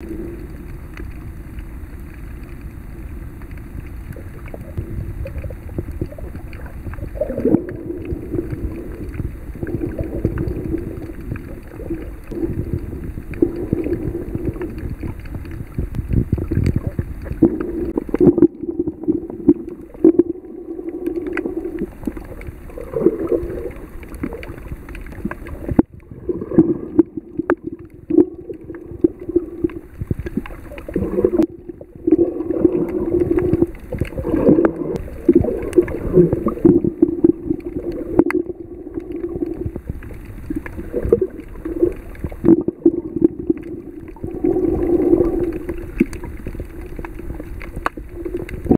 you